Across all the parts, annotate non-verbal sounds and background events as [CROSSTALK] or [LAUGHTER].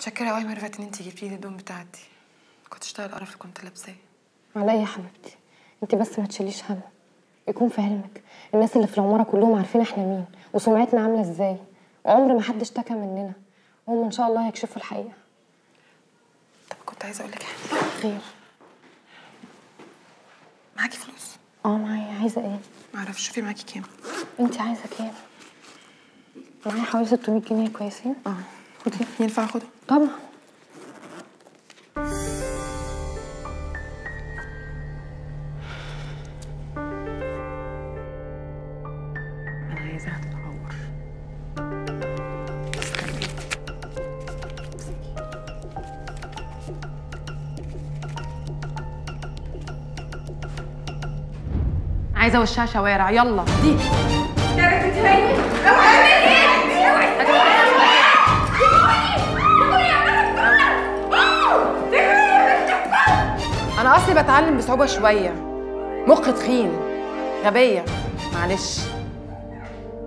متشكرة قوي ميرفت إن انت جبتي لي الهدوم بتاعتي. كنت أشتغل القرف اللي كنت لابساه. عليا يا حبيبتي. انت بس ما تشيليش هم. يكون في علمك. الناس اللي في العمارة كلهم عارفين إحنا مين. وسمعتنا عاملة إزاي. وعمر ما حد اشتكى مننا. هم إن شاء الله هيكشفوا الحقيقة. طب كنت عايزة أقول لك حاجة. خير. معاكي فلوس؟ آه معايا. عايزة إيه؟ معرفش شوفي معاكي كام. انت عايزة كام؟ معايا حوالي 600 جنيه. كويسين؟ آه. خدي ينفع اخدهم طبعا أنا عايزاها تتعور عايزه وشها شوارع يلا دي أنا أصلي بتعلم بصعوبة شوية. مخ تخين. غبية. معلش.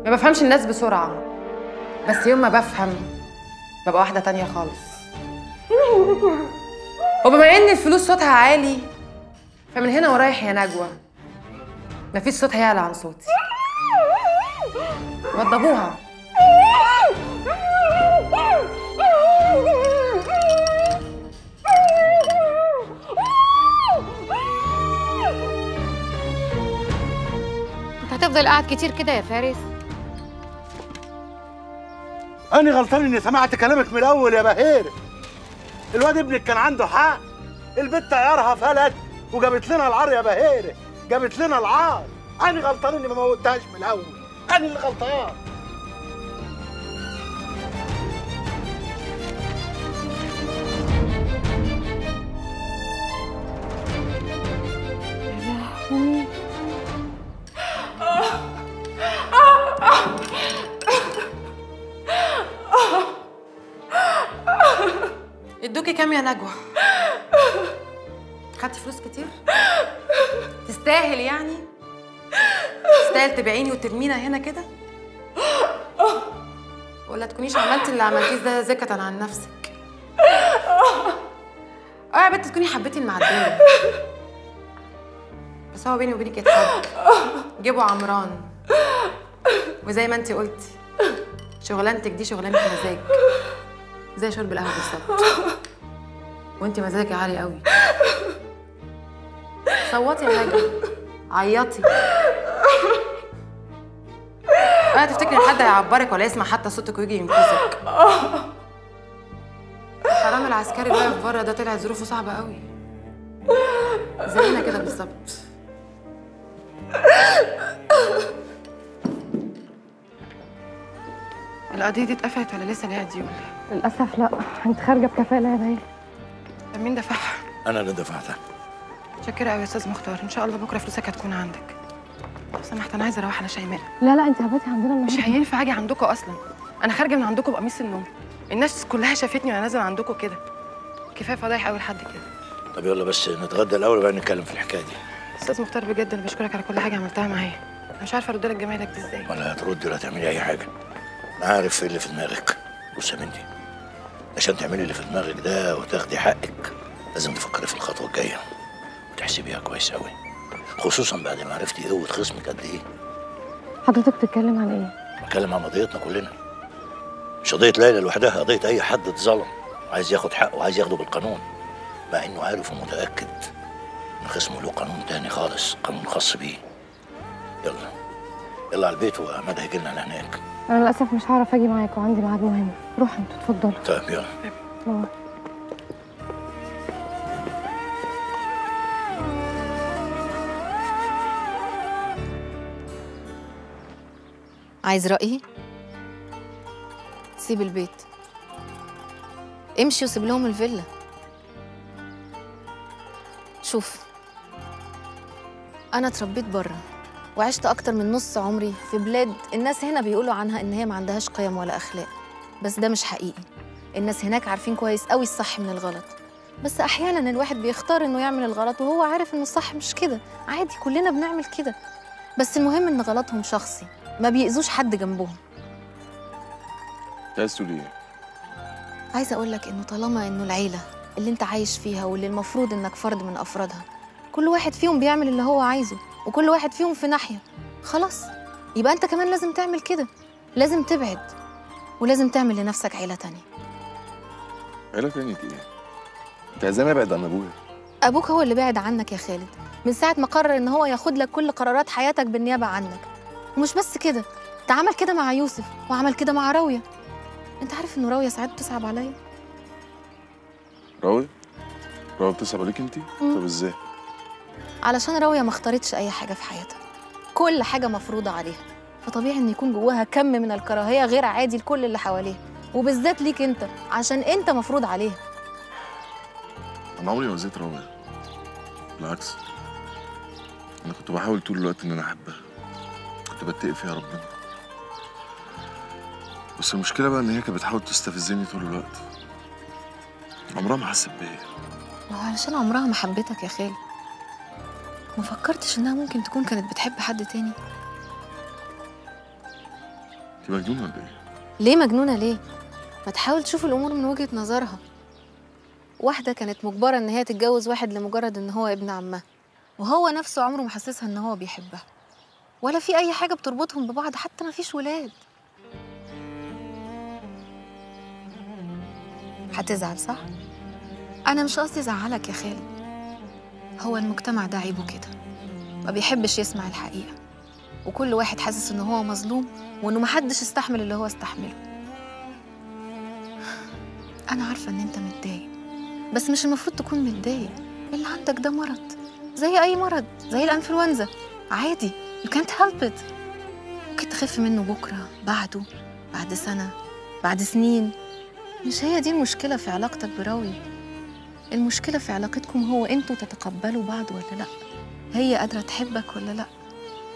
ما بفهمش الناس بسرعة. بس يوم ما بفهم ببقى واحدة تانية خالص. [LAUGHS] وبما إن الفلوس صوتها عالي فمن هنا ورايح يا نجوى. مفيش صوت هيعلى عن صوتي. وضبوها. هتفضل قاعد كتير كده يا فارس. أنا غلطان إني سمعت كلامك من الأول يا بهير. الواد ابنك كان عنده حق. البت عيارها فلت وجابت لنا العار يا بهير. جابت لنا العار. أنا غلطان إني ما موتهاش من الأول. أنا اللي غلطان. نجوى. خدتي فلوس كتير؟ تستاهل يعني؟ تستاهل تبيعيني وترمينا هنا كده؟ ولا تكونيش عملتي اللي عملتيه ده زكة عن نفسك. آه يا بنت تكوني حبيتي المعدية بس هو بيني وبينك يتحب. جيبوا عمران. وزي ما انتي قلتي شغلانتك دي شغلانة مزاج. زي شرب القهوة بالظبط. وانتي مزاجك عالي قوي. صوتي يا نجم عيطي. أنا تفتكري حد هيعبرك ولا يسمع حتى صوتك ويجي ينقذك. حرام العسكري اللي واقف بره ده طلعت ظروفه صعبة قوي. زينا كده بالظبط. القضية دي اتقفلت ولا لسه ليها ديون؟ للأسف لا. انت خارجة بكفاله يا ليلى مين دفعها؟ أنا اللي دفعتها. متشكرة قوي يا أستاذ مختار. إن شاء الله بكرة فلوسك هتكون عندك. لو سمحت أنا عايزة أروح أنا شيماء لا لا أنت هباتي عندنا مش النهارده هينفع أجي عندكم أصلا. أنا خارجة من عندكم بقميص النوم. الناس كلها شافتني وأنا نازلة عندكم كده. كفاية فضايح قوي لحد كده. طب يلا بس نتغدى الأول وبعدين نتكلم في الحكاية دي. أستاذ مختار بجد أنا بشكرك على كل حاجة عملتها معايا. أنا مش عارفة أرد لك جمالك دي إزاي. ولا هتردي ولا تعملي أي حاجة. أنا عارف إيه اللي في دماغك. بص يا بنتي عشان تعملي اللي في دماغك ده وتاخدي حقك لازم تفكري في الخطوة الجاية. وتحسبيها كويس أوي. خصوصا بعد ما عرفتي قوة خصمك قد إيه. حضرتك بتتكلم عن إيه؟ بتكلم عن قضيتنا كلنا. مش قضية ليلى لوحدها قضية أي حد اتظلم. وعايز ياخد حقه وعايز ياخده بالقانون. مع إنه عارف ومتأكد إن خصمه له قانون تاني خالص قانون خاص بيه. يلا. يلا على البيت وعماد هيجي لنا هناك. أنا للأسف مش هعرف أجي معاكم عندي ميعاد مهم. روحوا أنتوا اتفضلوا طيب يلا. باي. عايز رأيي؟ سيب البيت. امشي وسيب لهم الفيلا. شوف أنا اتربيت بره وعشت أكتر من نص عمري في بلاد الناس هنا بيقولوا عنها إن هي ما عندهاش قيم ولا أخلاق. بس ده مش حقيقي. الناس هناك عارفين كويس قوي الصح من الغلط. بس أحيانا الواحد بيختار إنه يعمل الغلط وهو عارف إنه الصح مش كده. عادي كلنا بنعمل كده. بس المهم إن غلطهم شخصي. ما بيأذوش حد جنبهم. عايز تقول إيه؟ عايزه أقول لك إنه طالما إنه العيلة اللي أنت عايش فيها واللي المفروض إنك فرد من أفرادها كل واحد فيهم بيعمل اللي هو عايزه وكل واحد فيهم في ناحية. خلاص يبقى أنت كمان لازم تعمل كده. لازم تبعد ولازم تعمل لنفسك عيلة تانية. عيلة تانية إيه؟ أنت عايزاني أبعد عن أبويا؟ أبوك هو اللي بعد عنك يا خالد من ساعة ما قرر إن هو ياخد لك كل قرارات حياتك بالنيابة عنك. ومش بس كده ده عمل كده مع يوسف وعمل كده مع راوية. انت عارف ان راوية ساعات بتصعب عليا. راوي راوي بتصعب عليك انت؟ طب إزاي؟ علشان راوية ما اختارتش أي حاجة في حياتها كل حاجة مفروضة عليها. فطبيعي إن يكون جواها كم من الكراهية غير عادي لكل اللي حواليها وبالذات ليك أنت عشان أنت مفروض عليها. أنا عمري ما زيت راوي بالعكس أنا كنت بحاول طول الوقت إن أنا أحبها. كنت بتقي فيها ربنا. بس المشكلة بقى إن هي كانت بتحاول تستفزني طول الوقت. عمرها ما حست بيا. ما هو علشان عمرها ما حبتك يا خالد ما فكرتش إنها ممكن تكون كانت بتحب حد تاني؟ انت مجنونة ولا إيه؟ ليه مجنونة ليه؟ ما تحاول تشوف الأمور من وجهة نظرها. واحدة كانت مجبرة إن هي تتجوز واحد لمجرد إن هو ابن عمها وهو نفسه عمره ما حسسها إن هو بيحبها. ولا في أي حاجة بتربطهم ببعض حتى ما فيش ولاد. هتزعل صح؟ أنا مش قصدي أزعلك يا خالد. هو المجتمع ده عيبه كده. ما بيحبش يسمع الحقيقة. وكل واحد حاسس إن هو مظلوم وإنه محدش استحمل اللي هو استحمله. أنا عارفة إن أنت متضايق بس مش المفروض تكون متضايق. اللي عندك ده مرض زي أي مرض زي الأنفلونزا. عادي. You can't help it. ممكن تخف منه بكرة بعده بعد سنة بعد سنين. مش هي دي المشكلة في علاقتك براوي؟ المشكلة في علاقتكم هو أنتوا تتقبلوا بعض ولا لأ؟ هي قادرة تحبك ولا لأ؟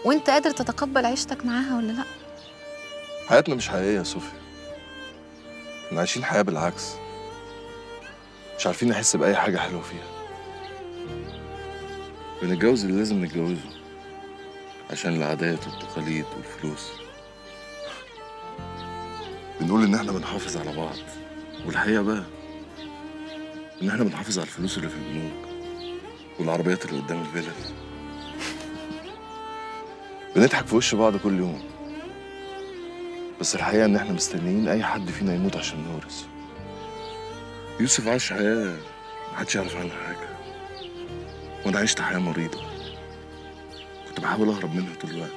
وانت قادر تتقبل عيشتك معاها ولا لأ؟ حياتنا مش حقيقية يا صوفيا إحنا عايشين حياة بالعكس. مش عارفين نحس بأي حاجة حلوة فيها. بنتجوز اللي لازم نتجوزه. عشان العادات والتقاليد والفلوس. بنقول إن إحنا بنحافظ على بعض. والحقيقة بقى إن إحنا بنحافظ على الفلوس اللي في البنوك والعربيات اللي قدام الفيلل بنضحك في وش بعض كل يوم. بس الحقيقة إن إحنا مستنيين أي حد فينا يموت عشان نورث. يوسف عاش حياة محدش يعرف عنها حاجة. وأنا عشت حياة مريضة. كنت بحاول أهرب منها طول الوقت.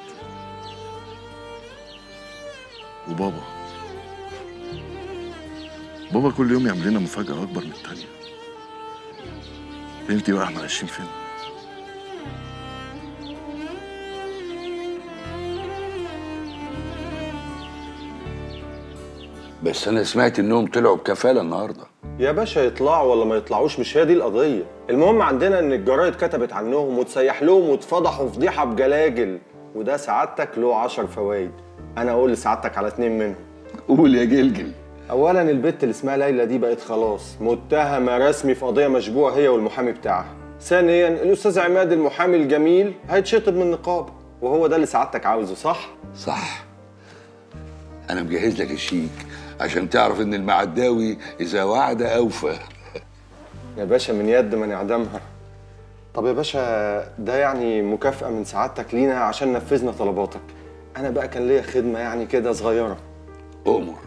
وبابا. بابا كل يوم يعمل لنا مفاجأة أكبر من التانية. بنتي بقى إحنا عايشين فين؟ بس أنا سمعت إنهم طلعوا بكفالة النهارده. يا باشا يطلعوا ولا ما يطلعوش مش هي دي القضية. المهم عندنا إن الجرايد كتبت عنهم وتسيح لهم واتفضحوا فضيحة بجلاجل وده سعادتك له عشر فوائد أنا أقول لسعادتك على اتنين منهم. قول يا جلجل. اولا البت اللي اسمها ليلى دي بقت خلاص متهمة رسمي في قضية مشبوهة هي والمحامي بتاعها. ثانيا الأستاذ عماد المحامي الجميل هيتشطب من النقابة وهو ده اللي سعادتك عاوزه صح؟ صح. أنا مجهز لك الشيك. عشان تعرف إن المعداوي إذا وعد أوفى. يا باشا من يد من يعدمها. طب يا باشا ده يعني مكافأة من سعادتك لينا عشان نفذنا طلباتك. أنا بقى كان ليا خدمة يعني كده صغيرة. اؤمر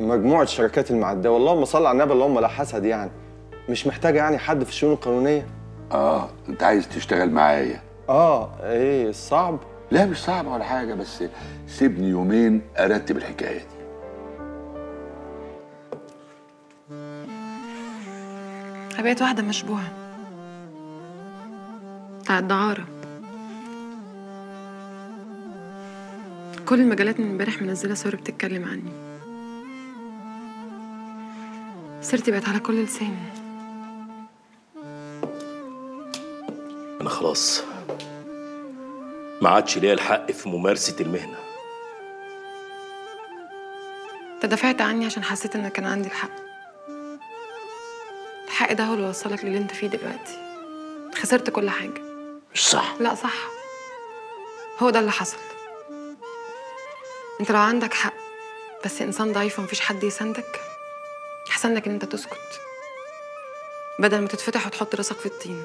مجموعة شركات المعدة اللهم صل على النبي اللهم لا حسد يعني. مش محتاجة يعني حد في الشؤون القانونية؟ آه أنت عايز تشتغل معايا. آه إيه صعب. لا مش صعب ولا حاجة بس سيبني يومين أرتب الحكاية دي. بقيت واحدة مشبوهة. بتاعت دعارة. كل المجالات من امبارح منزلة صور بتتكلم عني. سيرتي بقت على كل لسان أنا خلاص. ما عادش ليا الحق في ممارسة المهنة. انت دافعت عني عشان حسيت إن كان عندي الحق. الحق ده هو اللي وصلك للي انت فيه دلوقتي. خسرت كل حاجة. مش صح. لا صح. هو ده اللي حصل. انت لو عندك حق بس انسان ضعيف ومفيش حد يساندك احسن لك ان انت تسكت. بدل ما تتفتح وتحط راسك في الطين.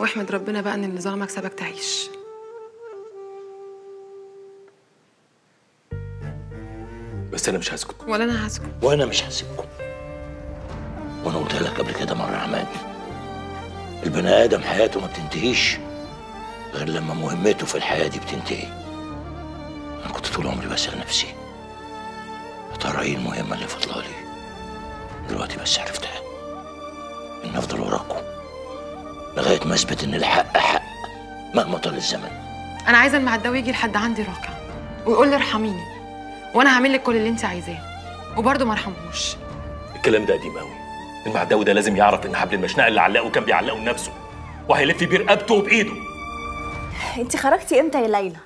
واحمد ربنا بقى ان اللي ظلمك سابك تعيش. بس أنا مش هسكت. ولا أنا هسكت. وأنا مش هسيبكم وأنا قلت لك قبل كده مره يا عماد البني آدم حياته ما بتنتهيش غير لما مهمته في الحياة دي بتنتهي. أنا كنت طول عمري بسأل نفسي يا ترى إيه المهمة اللي فاضلة لي؟ دلوقتي بس عرفتها إن أفضل وراكم لغاية ما أثبت إن الحق حق مهما طال الزمن. أنا عايزة المعداوي يجي لحد عندي راكع ويقول لي ارحميني وأنا هعمل لك كل اللي أنت عايزاه وبرضه ما أرحمهوش. الكلام ده قديم قوي المعداوي ده لازم يعرف إن حبل المشنقة اللي علقه كان بيعلقه لنفسه وهيلف بيه رقبته وبايده انت خرجتي إمتى يا ليلى؟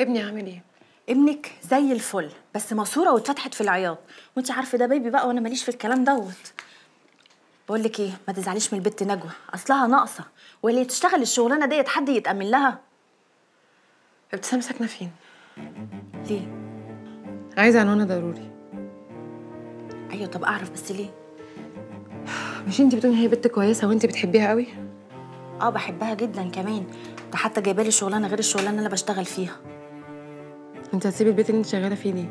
ابني عامل إيه؟ ابنك زي الفل بس ماسورة واتفتحت في العياط. وانت عارفة ده بيبي بقى وأنا ماليش في الكلام دوت. بقول لك إيه ما تزعليش من البت نجوى أصلها ناقصة واللي تشتغل الشغلانة ديت حد يتأمن لها. ابتسام ساكنة فين؟ ليه؟ عايزة عنوانها ضروري. أيوه طب أعرف بس ليه؟ مش انت بتقولي هي بنت كويسة وانت بتحبيها قوي؟ آه بحبها جدا كمان. ده حتى جايبة لي شغلانة غير الشغلانة اللي أنا بشتغل فيها. انت هتسيبي البيت اللي انت شغالة فيه ليه؟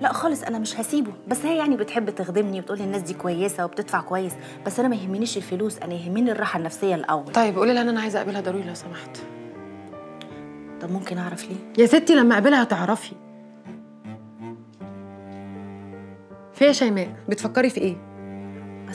لا خالص أنا مش هسيبه. بس هي يعني بتحب تخدمني وبتقول الناس دي كويسة وبتدفع كويس. بس أنا ما يهمنيش الفلوس أنا يهمني الراحة النفسية الأول. طيب قولي لها إن أنا عايزة أقابلها ضروري لو سمحت. طب ممكن أعرف ليه؟ يا ستي لما أقابلها هتعرفي. في يا شيماء بتفكري في إيه؟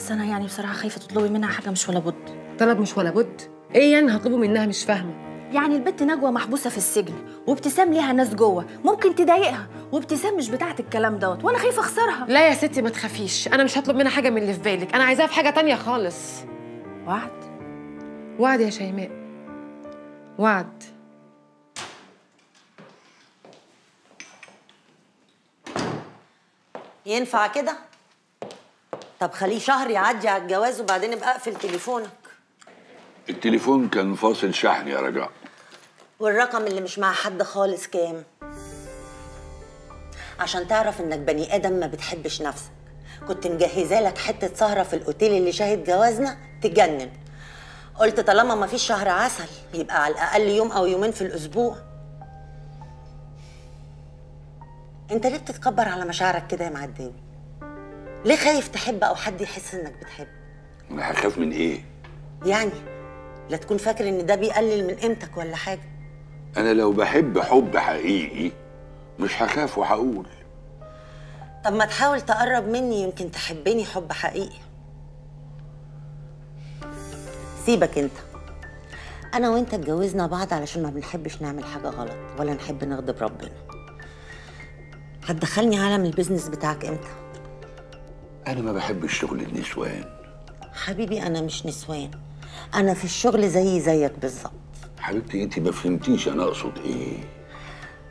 بس أنا يعني بصراحة خايفة تطلبي منها حاجة مش ولا بد. طلب مش ولا بد؟ إيه يعني هطلبه منها مش فاهمة. يعني البت نجوى محبوسة في السجن وابتسام ليها ناس جوه ممكن تضايقها وابتسام مش بتاعة الكلام دوت وأنا خايفة أخسرها. لا يا ستي ما تخافيش أنا مش هطلب منها حاجة من اللي في بالك أنا عايزاها في حاجة تانية خالص. وعد؟ وعد يا شيماء. وعد. ينفع كده؟ طب خليه شهر يعدي على الجواز وبعدين ابقى اقفل تليفونك. التليفون كان فاصل شحن يا رجاء. والرقم اللي مش مع حد خالص كام؟ عشان تعرف انك بني آدم ما بتحبش نفسك. كنت مجهزة لك حتة سهرة في الأوتيل اللي شاهد جوازنا تجنن قلت طالما ما فيش شهر عسل يبقى على الأقل يوم أو يومين في الأسبوع. انت ليه بتتكبر على مشاعرك كده يا معداوي ليه خايف تحب أو حد يحس إنك بتحب؟ أنا هخاف من إيه؟ يعني لا تكون فاكر إن ده بيقلل من قيمتك ولا حاجة. أنا لو بحب حب حقيقي مش هخاف وهقول. طب ما تحاول تقرب مني يمكن تحبني حب حقيقي. سيبك أنت. أنا وأنت اتجوزنا بعض علشان ما بنحبش نعمل حاجة غلط ولا نحب نغضب ربنا. هتدخلني عالم البيزنس بتاعك إمتى؟ أنا ما بحبش شغل النسوان. حبيبي أنا مش نسوان. أنا في الشغل زي زيك بالظبط. حبيبتي انت ما فهمتيش أنا أقصد إيه.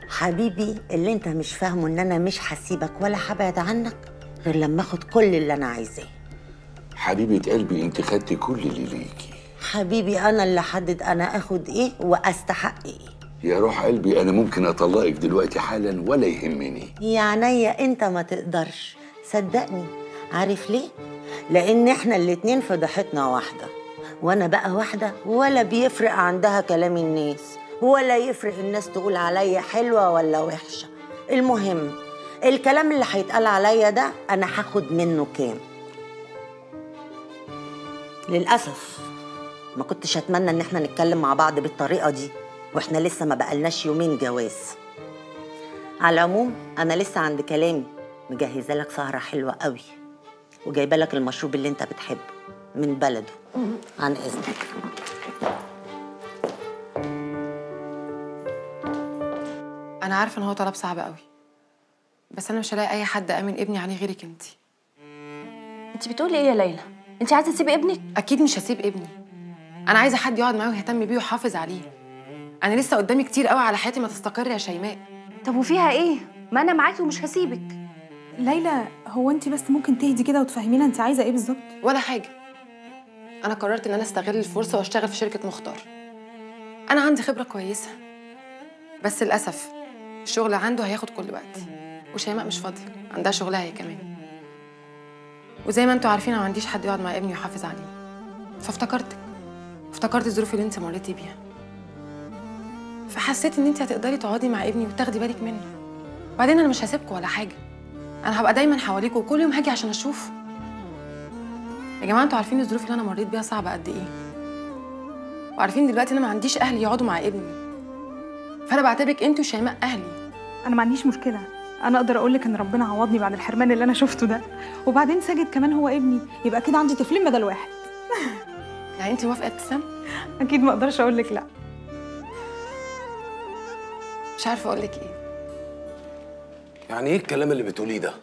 حبيبي اللي أنت مش فاهمه إن أنا مش هسيبك ولا هبعد عنك غير لما آخد كل اللي أنا عايزاه. حبيبة قلبي أنت خدتي كل اللي ليكي. حبيبي أنا اللي أحدد أنا آخد إيه وأستحق إيه. يا روح قلبي أنا ممكن أطلقك دلوقتي حالا ولا يهمني. يا عينيا أنت ما تقدرش. صدقني. عارف ليه؟ لأن إحنا الاتنين فضحتنا واحدة. وأنا بقى واحدة ولا بيفرق عندها كلام الناس ولا يفرق الناس تقول عليا حلوة ولا وحشة. المهم الكلام اللي هيتقال عليا ده أنا هاخد منه كام؟ للأسف ما كنتش أتمنى إن إحنا نتكلم مع بعض بالطريقة دي وإحنا لسه ما بقالناش يومين جواز. على العموم أنا لسه عند كلامي مجهزة لك سهرة حلوة قوي. وجايبة لك المشروب اللي انت بتحبه من بلده. عن إذنك. أنا عارفة إن هو طلب صعب قوي. بس أنا مش هلاقي أي حد آمن ابني عليه غيرك أنت. أنت بتقولي إيه يا ليلى؟ أنت عايزة تسيبي ابنك؟ أكيد مش هسيب ابني. أنا عايزة حد يقعد معاه ويهتم بيه ويحافظ عليه. أنا لسه قدامي كتير قوي على حياتي ما تستقر يا شيماء. طب وفيها إيه؟ ما أنا معاكي ومش هسيبك. ليلى هو انت بس ممكن تهدي كده وتفهمينا انت عايزة إيه بالظبط؟ ولا حاجة. أنا قررت إن أنا أستغل الفرصة وأشتغل في شركة مختار. أنا عندي خبرة كويسة بس للأسف الشغل عنده هياخد كل وقتي وشيماء مش فاضية عندها شغلها هي كمان. وزي ما أنتوا عارفين أنا ما عنديش حد يقعد مع ابني ويحافظ عليه. فافتكرتك افتكرت الظروف اللي انت مريتي بيها. فحسيت إن انت هتقدري تقعدي مع ابني وتاخدي بالك منه. بعدين أنا مش هسيبكم ولا حاجة. أنا هبقى دايما حواليكم وكل يوم هاجي عشان أشوف. يا جماعة أنتوا عارفين الظروف اللي أنا مريت بيها صعبة قد إيه؟ وعارفين دلوقتي إن أنا ما عنديش أهل يقعدوا مع ابني. فأنا بعتبرك انت وشيماء أهلي. أنا ما عنديش مشكلة. أنا أقدر أقول لك إن ربنا عوضني بعد الحرمان اللي أنا شفته ده. وبعدين ساجد كمان هو ابني. يبقى كده عندي طفلين بدل واحد. [LAUGHS] يعني انت موافقة ابتسام أكيد ما أقدرش أقول لك لا. مش عارفة أقول لك إيه. يعني إيه الكلام اللي بتقوليه ده؟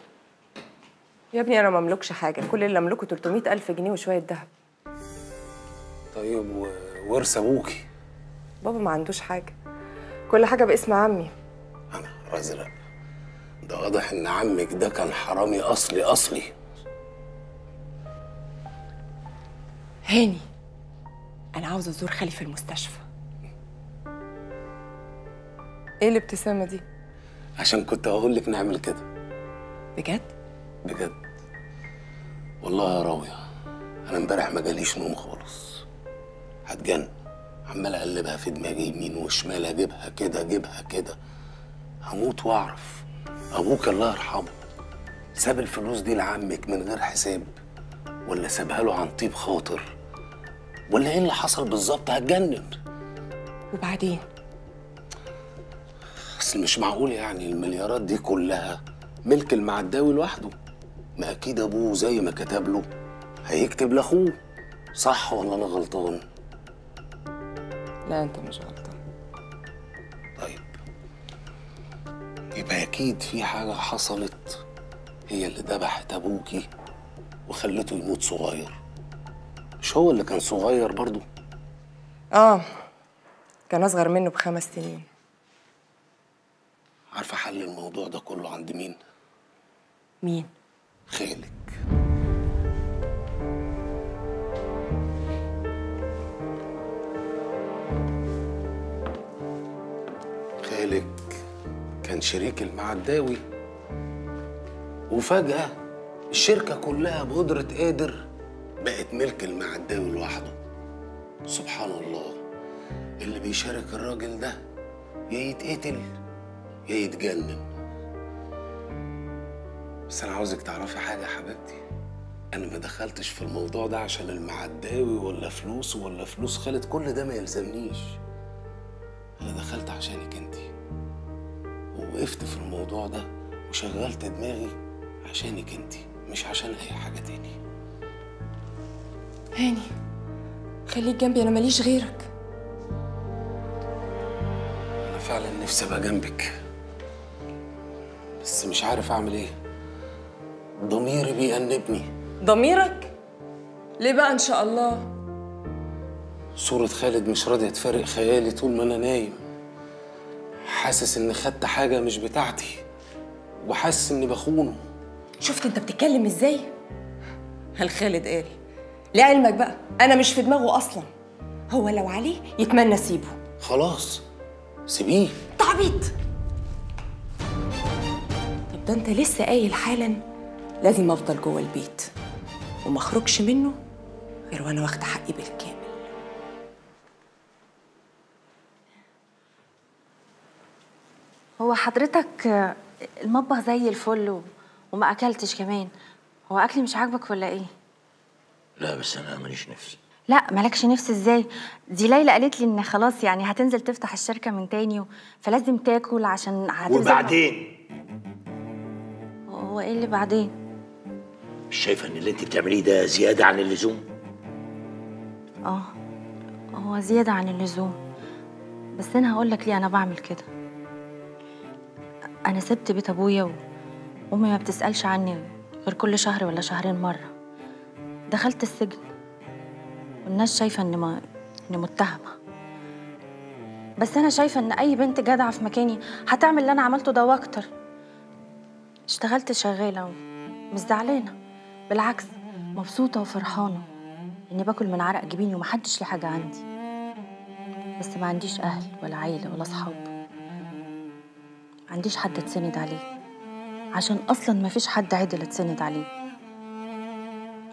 يا ابني أنا مملكش حاجة كل اللي أملكه 300 ألف جنيه وشوية ذهب. طيب وورث أبوكي. بابا ما عندوش حاجة. كل حاجة باسم عمي. أزرق. ده واضح إن عمك ده كان حرامي أصلي أصلي. هاني أنا عاوزة أزور خالي في المستشفى. إيه الابتسامة دي؟ عشان كنت هقول لك نعمل كده. بجد؟ بجد. والله يا راوية أنا امبارح ما جاليش نوم خالص. هتجن عمال أقلبها في دماغي يمين وشمال أجيبها كده أجيبها كده. هموت وأعرف. أبوك الله يرحمه. ساب الفلوس دي لعمك من غير حساب؟ ولا سابها له عن طيب خاطر؟ ولا إيه اللي حصل بالظبط؟ هتجنن. وبعدين؟ اصل مش معقول يعني المليارات دي كلها ملك المعداوي لوحده؟ ما أكيد أبوه زي ما كتب له. هيكتب لأخوه. صح ولا أنا غلطان؟ لا أنت مش غلطان. طيب. يبقى أكيد في حاجة حصلت هي اللي ذبحت ابوكي وخلته يموت صغير. مش هو اللي كان صغير برضو آه كان أصغر منه بخمس سنين. حل الموضوع ده كله عند مين؟ مين؟ خالك. خالك كان شريك المعداوي. وفجأة الشركة كلها بقدرة قادر بقت ملك المعداوي لوحده. سبحان الله. اللي بيشارك الراجل ده يا يتقتل. يا يتجنن. بس أنا عاوزك تعرفي حاجة يا حبيبتي. أنا ما دخلتش في الموضوع ده عشان المعداوي ولا فلوسه ولا فلوس خالد كل ده ما يلزمنيش. أنا دخلت عشانك أنت. ووقفت في الموضوع ده وشغلت دماغي عشانك أنت مش عشان أي حاجة تاني. هاني خليك جنبي أنا ماليش غيرك. أنا فعلا نفسي أبقى جنبك. بس مش عارف أعمل إيه. ضميري بيأنبني. ضميرك؟ ليه بقى إن شاء الله؟ صورة خالد مش راضية تفارق خيالي طول ما أنا نايم. حاسس إني خدت حاجة مش بتاعتي وحاسس إني بخونه. شفت أنت بتتكلم إزاي؟ هل خالد قال؟ لعلمك بقى أنا مش في دماغه أصلا. هو لو عليه يتمنى أسيبه. خلاص سيبيه. تعبيط! ده انت لسه قايل حالا. لازم افضل جوه البيت. وما اخرجش منه غير وأنا واخدة حقي بالكامل. هو حضرتك المطبخ زي الفل و... وما أكلتش كمان. هو اكلي مش عاجبك ولا إيه؟ لا بس أنا ماليش نفس. لا مالكش نفس إزاي؟ دي ليلى قالت لي إن خلاص يعني هتنزل تفتح الشركة من تاني و... فلازم تاكل عشان هتنزل وبعدين؟ هو إيه اللي بعدين؟ مش شايفة إن اللي أنت بتعمليه ده زيادة عن اللزوم؟ آه هو زيادة عن اللزوم. بس أنا هقول لك ليه أنا بعمل كده. أنا سبت بيت أبويا و- وأمي ما بتسألش عني غير كل شهر ولا شهرين مرة. دخلت السجن. والناس شايفة إني ما إني متهمة. بس أنا شايفة إن أي بنت جدعة في مكاني هتعمل اللي أنا عملته ده وأكتر. اشتغلت شغالة ومش زعلانه بالعكس مبسوطة وفرحانة. إني باكل من عرق جبيني ومحدش ليه حاجة عندي. بس ما عنديش أهل ولا عيلة ولا أصحاب. ما عنديش حد اتسند عليه. عشان أصلا ما فيش حد عدل اتسند عليه.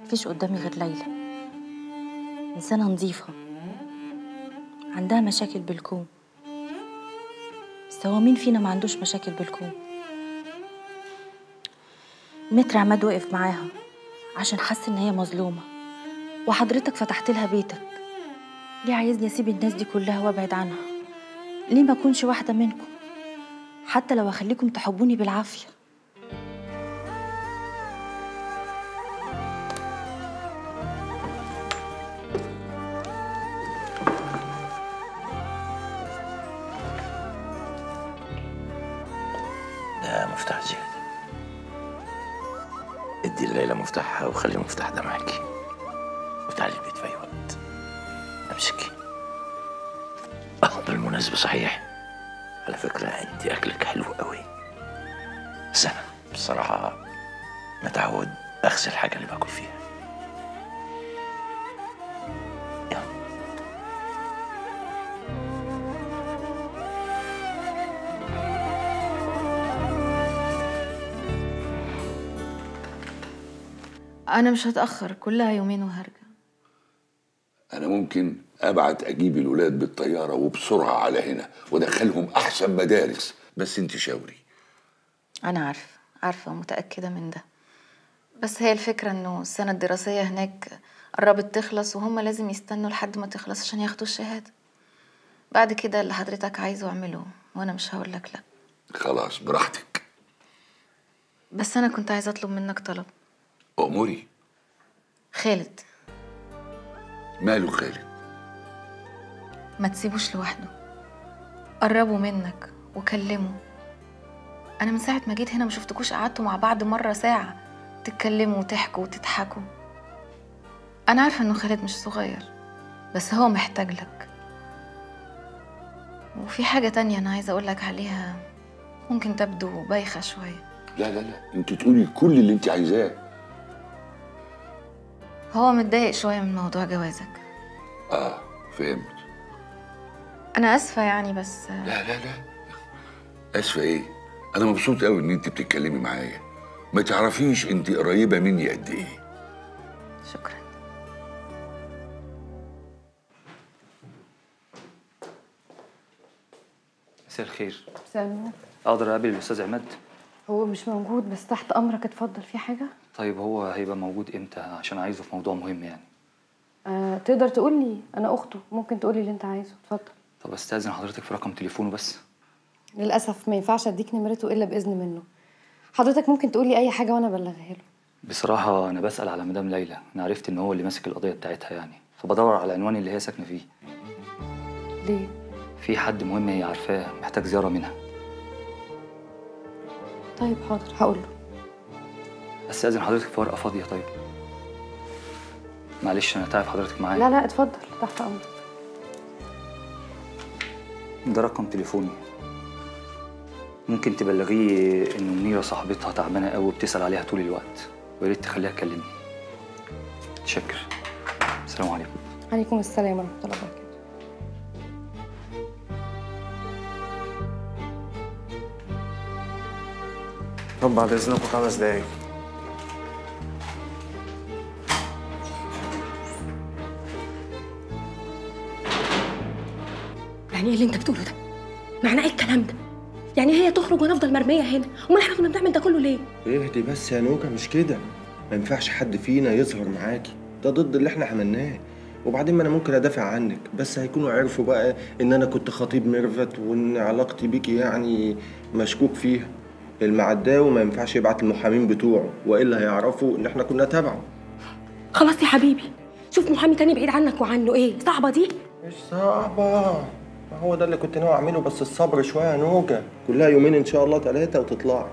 مفيش قدامي غير ليلى. إنسانة نظيفة. عندها مشاكل بالكون. بس هو مين فينا ما عندوش مشاكل بالكون؟ متر عماد وقف معاها عشان حس إن هي مظلومة وحضرتك فتحت لها بيتك. ليه عايزني أسيب الناس دي كلها وأبعد عنها؟ ليه ما أكونش واحدة منكم؟ حتى لو أخليكم تحبوني بالعافية. أنا مش هتأخر كلها يومين وهرجع. أنا ممكن أبعت أجيب الولاد بالطيارة وبسرعة على هنا وأدخلهم أحسن مدارس. بس أنت شاوري. أنا عارفة عارفة ومتأكدة من ده. بس هي الفكرة إنه السنة الدراسية هناك قربت تخلص وهم لازم يستنوا لحد ما تخلص عشان ياخدوا الشهادة. بعد كده اللي حضرتك عايزه اعمله وأنا مش هقول لك لأ. خلاص براحتك. بس أنا كنت عايزة أطلب منك طلب. اموري خالد. ماله خالد؟ ما تسيبوش لوحده. قربوا منك وكلموا. أنا من ساعة ما جيت هنا ما شفتكوش قعدتوا مع بعض مرة ساعة. تتكلموا وتحكوا وتضحكوا. أنا عارفة إنه خالد مش صغير بس هو محتاج لك. وفي حاجة تانية أنا عايزة أقول لك عليها. ممكن تبدو بايخة شوية. لا لا لا. انت تقولي كل اللي انت عايزاه. هو متضايق شوية من موضوع جوازك. آه فهمت. أنا آسفة يعني بس لا لا لا. آسفة إيه؟ أنا مبسوط قوي إن انت بتتكلمي معايا. ما تعرفيش انت قريبة مني قد إيه. شكرا. مساء الخير. سلام أقدر أقابل الأستاذ عماد؟ هو مش موجود بس تحت أمرك. اتفضل في حاجة؟ طيب هو هيبقى موجود إمتى؟ عشان عايزه في موضوع مهم يعني. آه تقدر تقول لي أنا أخته. ممكن تقول لي اللي أنت عايزه. اتفضل. طب أستأذن حضرتك في رقم تليفونه بس؟ للأسف ما ينفعش أديك نمرته إلا بإذن منه. حضرتك ممكن تقول لي أي حاجة وأنا ابلغها له. بصراحة أنا بسأل على مدام ليلى. أنا عرفت إن هو اللي ماسك القضية بتاعتها يعني. فبدور على العنوان اللي هي ساكنة فيه. ليه؟ في حد مهم هي عارفاه محتاج زيارة منها. طيب حاضر هقول له. أستأذن حضرتك في ورقة فاضية طيب. معلش أنا تعب حضرتك معايا. لا لا اتفضل. تحت أمرك. ده رقم تليفوني. ممكن تبلغيه إن منيره صاحبتها تعبانة قوي وبتسأل عليها طول الوقت. ويا ريت تخليها تكلمني. شكر السلام عليكم. عليكم السلام ورحمة الله وبركاته. طب بعد اذنكم خمس دقايق. يعني إيه اللي أنت بتقوله ده؟ معناه إيه الكلام ده؟ يعني هي تخرج وأنا افضل مرمية هنا، أمال إحنا كنا بنعمل ده كله ليه؟ اهدي بس يا نوجة مش كده ما ينفعش حد فينا يظهر معاكي ده ضد اللي إحنا عملناه وبعدين ما أنا ممكن أدافع عنك بس هيكونوا عرفوا بقى إن أنا كنت خطيب ميرفت وإن علاقتي بيكي يعني مشكوك فيها المعداوي ما ينفعش يبعت المحامين بتوعه وإلا هيعرفوا إن إحنا كنا تبعه خلاص يا حبيبي شوف محامي تاني بعيد عنك وعنه إيه؟ صعبة دي؟ مش صعبة ما هو ده اللي كنت ناوي أعمله بس الصبر شوية يا نوجة. كلها يومين إن شاء الله ثلاثة وتطلعي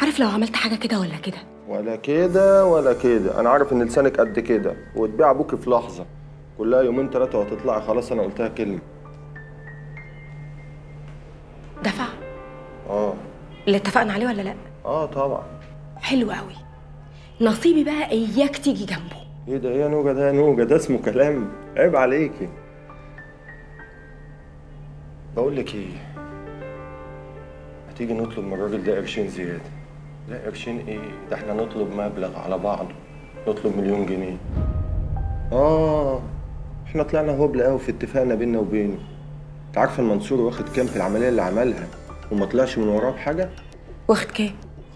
عارف لو عملت حاجة كده ولا كده؟ ولا كده ولا كده. أنا عارف إن لسانك قد كده وتبيع أبوك في لحظة. كلها يومين ثلاثة وهتطلعي خلاص أنا قلتها كلمة. دفع؟ آه. اللي اتفقنا عليه ولا لأ؟ آه طبعا. حلو قوي. نصيبي بقى إياك تيجي جنبه. إيه ده؟ إيه يا نوجة؟ ده يا نوجة ده اسمه كلام. عيب عليكي. بقول لك إيه؟ هتيجي نطلب من الراجل ده قرشين زيادة. لا قرشين إيه؟ ده إحنا نطلب مبلغ على بعضه. نطلب مليون جنيه. آه إحنا طلعنا هبل قوي في اتفاقنا بينا وبينه. انت عارفه المنصور واخد كام في العملية اللي عملها وما طلعش من وراه بحاجة؟ واخد كام؟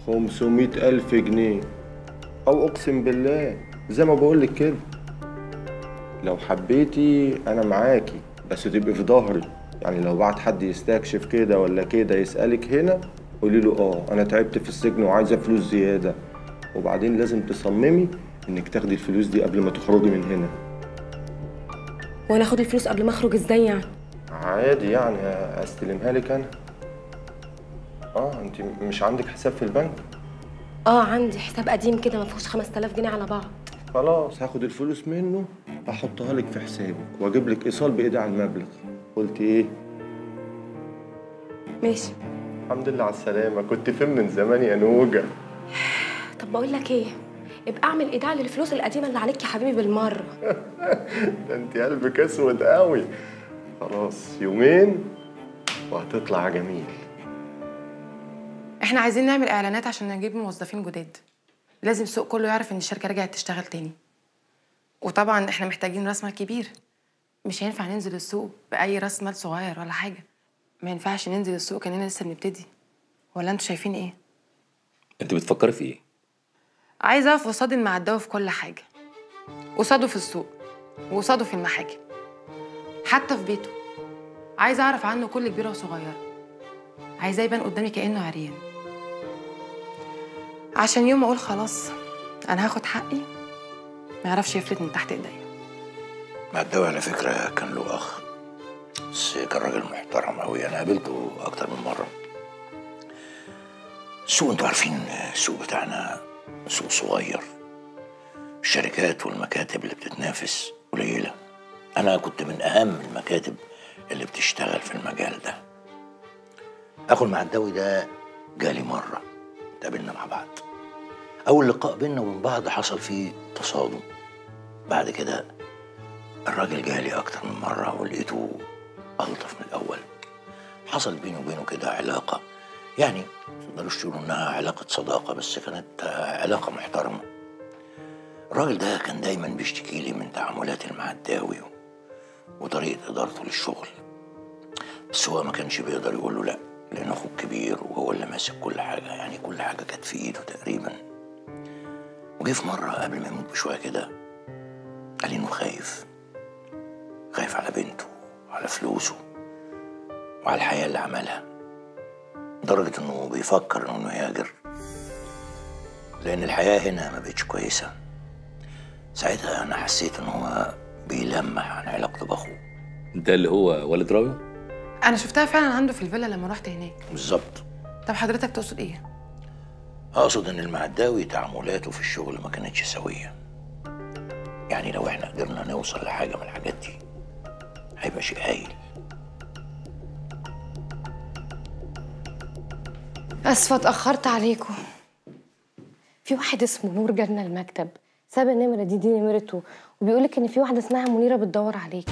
500 ألف جنيه. أو أقسم بالله زي ما بقولك كده. لو حبيتي أنا معاكي بس تبقي في ظهري. يعني لو بعت حد يستكشف كده ولا كده يسألك هنا قولي له آه أنا تعبت في السجن وعايزة فلوس زيادة. وبعدين لازم تصممي إنك تاخدي الفلوس دي قبل ما تخرجي من هنا. وأنا آخد الفلوس قبل ما أخرج إزاي يعني؟ عادي يعني أستلمها لك أنا. آه أنت مش عندك حساب في البنك؟ آه عندي حساب قديم كده ما فيهوش 5000 جنيه على بعض. خلاص هاخد الفلوس منه أحطها لك في حسابك وأجيب لك إيصال بايداع المبلغ. قلت إيه؟ ماشي. الحمد لله على السلامة. كنت فين من زمان يا نوجة؟ طب بقول لك إيه؟ ابقى أعمل إيداع للفلوس القديمة اللي عليك يا حبيبي بالمرة. [LAUGHS] ده أنت قلبك اسود قوي. خلاص يومين وهتطلع جميل. إحنا عايزين نعمل إعلانات عشان نجيب موظفين جداد. لازم السوق كله يعرف إن الشركة رجعت تشتغل تاني. وطبعا إحنا محتاجين راس مال كبير. مش هينفع ننزل السوق بأي راس مال صغير ولا حاجة. ما ينفعش ننزل السوق كأننا لسه بنبتدي. ولا أنتوا شايفين إيه؟ انت بتفكري في إيه؟ عايزه اقف قصاد المعداوي في كل حاجة. قصاده في السوق وقصاده في المحاكم. حتى في بيته. عايزه اعرف عنه كل كبيرة وصغيرة. عايزاه يبان قدامي كأنه عريان. عشان يوم أقول خلاص أنا هاخد حقي. ما يعرفش يفلت من تحت ايديا. معداوي على فكرة كان له أخ. بس كان راجل محترم أوي أنا قابلته أكتر من مرة. السوق أنتوا عارفين السوق بتاعنا سوق صغير. الشركات والمكاتب اللي بتتنافس قليلة. أنا كنت من أهم المكاتب اللي بتشتغل في المجال ده. أخو المعداوي ده جالي مرة. اتقابلنا مع بعض. أول لقاء بينا وبين بعض حصل فيه تصادم. بعد كده الراجل جالي أكتر من مرة ولقيته ألطف من الأول. حصل بيني وبينه كده علاقة يعني متقدروش تقولوا إنها علاقة صداقة بس كانت علاقة محترمة. الراجل ده كان دايما بيشتكي لي من تعاملات المعداوي وطريقة إدارته للشغل. بس هو ما كانش بيقدر يقول له لأ لأنه أخوه كبير وهو اللي ماسك كل حاجة يعني كل حاجة كانت في إيده تقريبا. وجه في مرة قبل ما يموت بشوية كده قال إنه خايف. خايف على بنته وعلى فلوسه وعلى الحياة اللي عملها. لدرجة إنه بيفكر إنه يهاجر. لأن الحياة هنا ما بقتش كويسة. ساعتها أنا حسيت إن هو بيلمح عن علاقته بأخوه. ده اللي هو والد راوي أنا شفتها فعلا عنده في الفيلا لما رحت هناك. بالظبط. طب حضرتك تقصد إيه؟ أقصد إن المعداوي تعاملاته في الشغل ما كانتش سوية. يعني لو إحنا قدرنا نوصل لحاجة من الحاجات دي هيبقى شيء هايل. أسفة اتأخرت عليكم. في واحد اسمه نور جالنا المكتب. ساب النمرة دي دي نمرته. وبيقولك إن في واحدة اسمها منيرة بتدور عليكي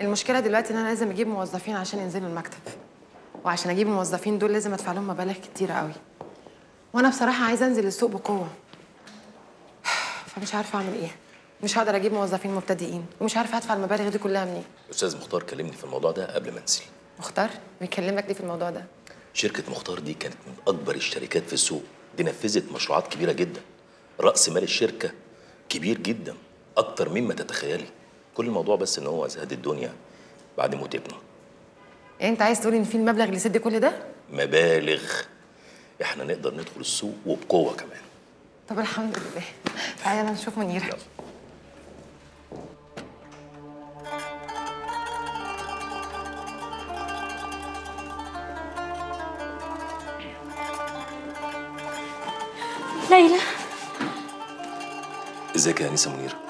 المشكلة دلوقتي إن أنا لازم أجيب موظفين عشان ينزلوا المكتب. وعشان أجيب الموظفين دول لازم أدفع لهم مبالغ كتيرة قوي. وأنا بصراحة عايزة انزل السوق بقوة. فمش عارفة اعمل إيه. مش هقدر أجيب موظفين مبتدئين ومش عارفة ادفع المبالغ دي كلها منين. أستاذ مختار كلمني في الموضوع ده قبل ما انزل مختار؟ بيكلمك ليه في الموضوع ده؟ شركة مختار دي كانت من أكبر الشركات في السوق. دي نفذت مشروعات كبيرة جدا. رأس مال الشركة كبير جدا أكتر مما تتخيلي. كل الموضوع بس إن هو زهد الدنيا بعد موت ابنه. يعني انت عايز تقول إن في المبلغ اللي يسد كل ده؟ مبالغ. إحنا نقدر ندخل السوق وبقوة كمان. طب الحمد لله. تعالى نشوف منيرة. ليلى. ازيك يا أنسة منيرة؟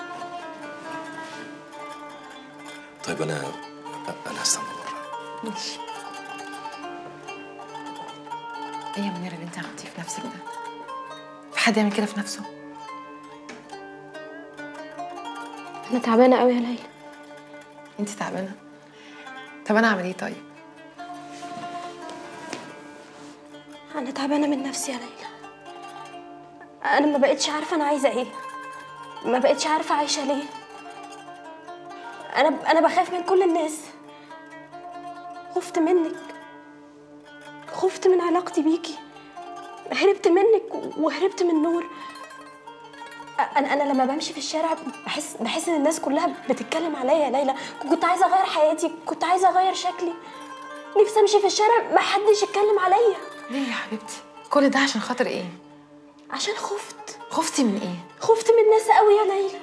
طيب أنا أنا هستنى بره. ماشي. إيه يا منيره اللي أنت عملتيه في نفسك ده؟ في حد يعمل كده في نفسه؟ أنا تعبانة قوي يا ليلى أنت تعبانة؟ طب أنا أعمل إيه طيب؟ أنا تعبانة من نفسي يا ليلى أنا ما بقتش عارفة أنا عايزة إيه ما بقتش عارفة عايشه ليه أنا ب... أنا بخاف من كل الناس خفت منك خفت من علاقتي بيكي. هربت منك وهربت من نور. أنا أنا لما بمشي في الشارع بحس بحس إن الناس كلها بتتكلم عليا يا ليلى. كنت عايزة أغير حياتي كنت عايزة أغير شكلي. نفسي أمشي في الشارع ما حدش يتكلم عليا. ليه يا حبيبتي؟ كل ده عشان خاطر إيه؟ عشان خفت. خفتي من إيه؟ خفت من الناس قوي يا ليلى.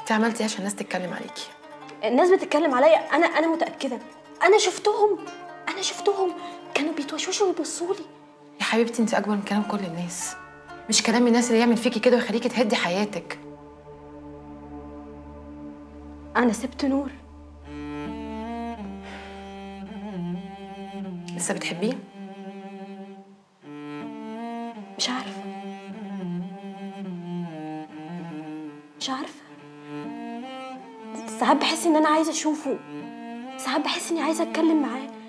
انت عملتي إيه عشان الناس تتكلم عليكي؟ الناس بتتكلم عليا. أنا أنا متأكدة. أنا شفتهم. أنا شفتهم. كانوا بيتوشوشوا ويبصوا لي. يا حبيبتي انت أكبر من كلام كل الناس. مش كلام الناس اللي يعمل فيكي كده ويخليكي تهدي حياتك. أنا سبت نور. لسه بتحبيه؟ مش عارفة. مش عارفة. ساعات بحس إن أنا عايزة أشوفه. ساعات بحس إني عايزة أتكلم معاه.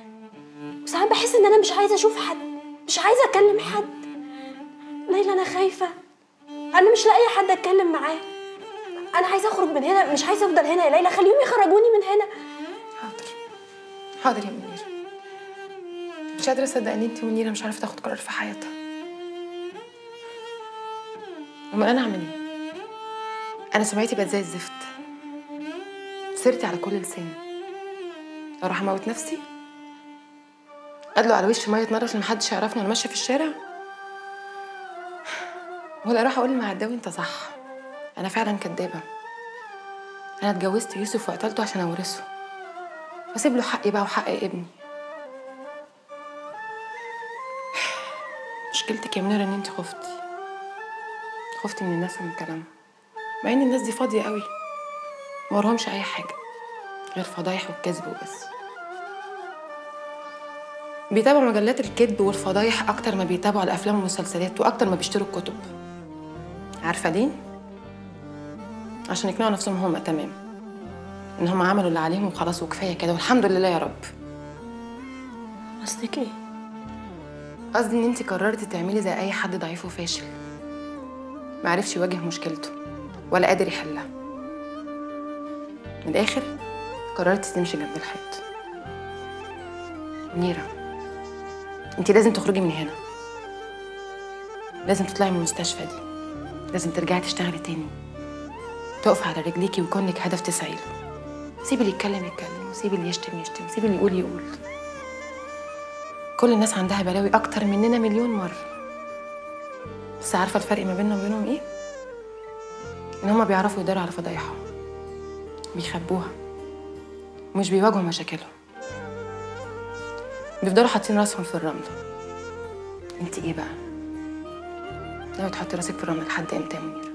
وساعات بحس إن أنا مش عايزة أشوف حد مش عايزة أكلم حد. ليلى أنا خايفة. أنا مش لاقية حد أتكلم معاه. أنا عايزة أخرج من هنا مش عايزة أفضل هنا يا ليلى. خليهم يخرجوني من هنا. حاضر. يا منير. مش قادرة أصدق إن انت منيره مش عارفة تاخد قرار في حياتها. أمال أنا أعمل إيه؟ أنا سمعتي بقت زي الزفت. سرتي على كل لسان أروح أموت نفسي أدلق على وشي مية عشان محدش يعرفني وأنا ماشية في الشارع؟ ولا أروح أقول لمعداوي أنت صح. أنا فعلا كدابة. أنا اتجوزت يوسف وقتلته عشان أورثه. وأسيب له حقي بقى وحق ابني. مشكلتك يا منيره إن أنت خفتي. خفتي من الناس ومن كلامهم مع إن الناس دي فاضية قوي. ما وراهمش أي حاجة. غير فضايح والكذب وبس. بيتابعوا مجلات الكذب والفضايح أكتر ما بيتابعوا الأفلام والمسلسلات وأكتر ما بيشتروا الكتب. عارفة ليه؟ عشان يقنعوا نفسهم هم تمام. إن هم عملوا اللي عليهم وخلاص وكفاية كده والحمد لله يا رب. قصدك إيه؟ قصدي إن أنت قررتي تعملي زي أي حد ضعيف وفاشل. معرفش يواجه مشكلته ولا قادر يحلها. من الآخر قررتي تمشي جنب الحيط. منيرة انت لازم تخرجي من هنا. لازم تطلعي من المستشفى دي. لازم ترجعي تشتغلي تاني. تقفي على رجليكي ويكون لك هدف تسعي له سيبي اللي يتكلم يتكلم وسيبي اللي يشتم يشتم سيبي اللي يقول يقول. كل الناس عندها بلاوي أكتر مننا مليون مرة. بس عارفة الفرق ما بيننا وبينهم إيه؟ إن هما بيعرفوا يداروا على فضايحهم. بيخبوها. ومش بيواجهوا مشاكلهم. بيفضلوا حاطين راسهم في الرمل. انت إيه بقى؟ ناوي تحطي راسك في الرمل لحد إمتى يا منيرة؟